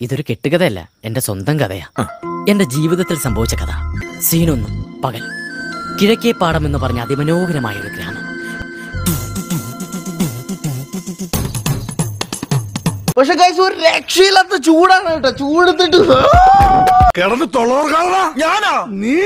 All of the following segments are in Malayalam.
ഇതൊരു കെട്ടുകഥയല്ല. എന്റെ സ്വന്തം കഥയാ. എന്റെ ജീവിതത്തിൽ സംഭവിച്ച കഥ. സീനൊന്നും പകൽ. കിഴക്കേ പാടം എന്ന് പറഞ്ഞ അതിമനോഹരമായ ഒരു ഗ്രാമം. പക്ഷെ ഗൈസ് ഒരു രക്ഷയില്ലാത്ത ചൂടാണ് കേട്ടോ. ചൂടെത്തിട്ട് കിടന്ന് തൊള്ളോർക്കാളാ ഞാനാ? നീ?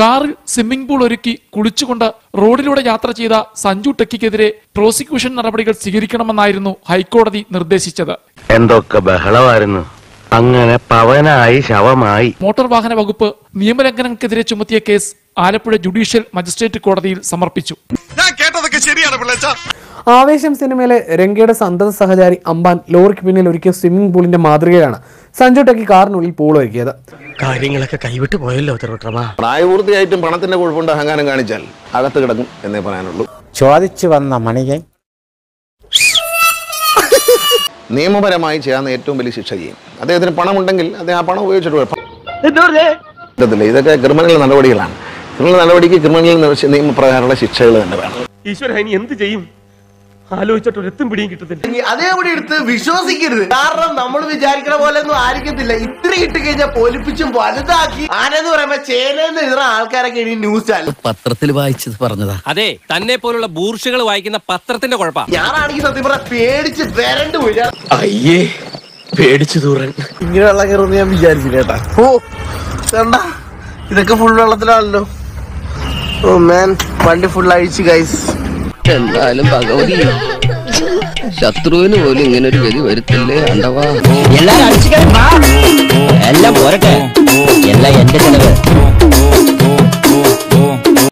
കാറിൽ സ്വിമ്മിംഗ് പൂൾ ഒരുക്കി കുളിച്ചുകൊണ്ട് റോഡിലൂടെ യാത്ര ചെയ്ത സഞ്ജു ടെക്കിക്കെതിരെ പ്രോസിക്യൂഷൻ നടപടികൾ സ്വീകരിക്കണമെന്നായിരുന്നു ഹൈക്കോടതി നിർദ്ദേശിച്ചത്. എന്തൊക്കെ ബഹളമായിരുന്നു. അങ്ങനെ പവനായി ശവമായി. മോട്ടോർ വാഹന വകുപ്പ് നിയമലംഘനങ്ങൾക്കെതിരെ ചുമത്തിയ കേസ് ആലപ്പുഴ ജുഡീഷ്യൽ മജിസ്ട്രേറ്റ് കോടതിയിൽ സമർപ്പിച്ചു. ഞാൻ കേട്ടതൊക്കെ ശരിയാണ് പിള്ളേച്ച ആവേശം സിനിമയിലെ രംഗയുടെ സന്തത സഹചാരി അമ്പാൻ ലോറിക്ക് പിന്നിൽ ഒരുക്കിയ സ്വിമ്മിംഗ് പൂളിന്റെ മാതൃകയാണ് സഞ്ജു ടെക്കി കാറിനുള്ളിൽ പൂളൊരുക്കിയത് കാര്യങ്ങളൊക്കെ കൈവിട്ട് പോയല്ലോ പ്രായപൂർത്തിയായിട്ടും പണത്തിന്റെ കുഴപ്പമുണ്ട് അഹങ്കാരം കാണിച്ചാൽ അകത്ത് കിടക്കും എന്നേ പറയാനുള്ളൂ. ചോദിച്ചു വന്ന മണികൻ. നിയമപരമായി ചെയ്യാവുന്ന ഏറ്റവും വലിയ ശിക്ഷ ചെയ്യും അദ്ദേഹത്തിന് പണമുണ്ടെങ്കിൽ അദ്ദേഹം ആ പണം ഉപയോഗിച്ചിട്ട് ഇതൊക്കെ ക്രിമിനൽ നടപടികളാണ്. ക്രിമിനൽ നടപടിക്ക് ക്രിമിനൽ നിയമപ്രകാരമുള്ള ശിക്ഷകൾ തന്നെ വേണം. ഈശ്വര എന്ത് ചെയ്യും? ആലോചിച്ചിട്ട് ഒരെത്തും പിടിയും കിട്ടുന്നില്ല. അതേപടി എടുത്ത് വിശ്വസിക്കരുത്. കാരണം നമ്മൾ വിചാരിക്കണ പോലെ ഒന്നും ആയിരിക്കത്തില്ല. ഇത്ര ഇട്ട് കഴിഞ്ഞാൽ പൊലിപ്പിച്ചും വലുതാക്കി. ആനെന്ന് പറയുമ്പോ ചേനെന്ന് എഴുതുന്ന ആൾക്കാരൊക്കെ ഇനി ന്യൂസ് ചാനൽ. പത്രത്തിൽ വായിച്ചത് പറഞ്ഞതാ. അതെ തന്നെ പോലുള്ള ബൂർഷകൾ വായിക്കുന്ന പത്രത്തിന്റെ കുഴപ്പം. ഞാനാണെങ്കിൽ സത്യം പറഞ്ഞ പേടിച്ച് വരണ്ട് അയ്യേ പേടിച്ചു ദൂരൻ ഇങ്ങനെ വെള്ളം കയറുമെന്ന് ഞാൻ വിചാരിച്ചില്ല കേട്ടാ. ഓ കണ്ട ഇതൊക്കെ ഫുൾ വെള്ളത്തിലാണല്ലോ. ഓ മാൻ വണ്ടി ഫുൾ അഴിച്ച് ഗൈസ് എന്നാലും ഭഗവതി. ശത്രുവിന് പോലും ഇങ്ങനെ ഒരു ഗതി വരുത്തില്ലേ അണ്ടവാ എല്ലാം പോരട്ടെ. എല്ലാം എന്റെ ചെലവ്.